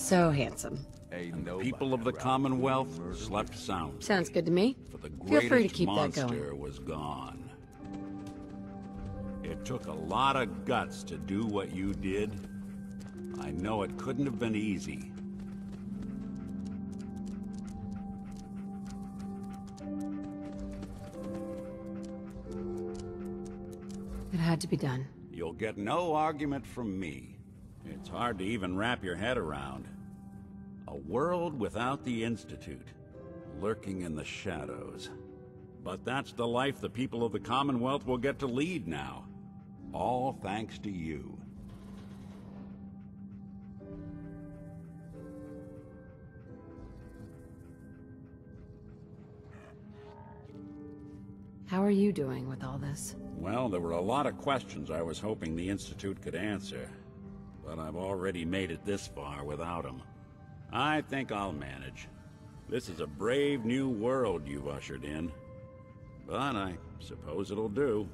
So handsome. The people of the Commonwealth slept sound. Sounds good to me. Feel free to keep that going. was gone. It took a lot of guts to do what you did. I know it couldn't have been easy. It had to be done. You'll get no argument from me. It's hard to even wrap your head around. A world without the Institute, lurking in the shadows. But that's the life the people of the Commonwealth will get to lead now. All thanks to you. How are you doing with all this? Well, there were a lot of questions I was hoping the Institute could answer. But I've already made it this far without them. I think I'll manage. This is a brave new world you've ushered in. But I suppose it'll do.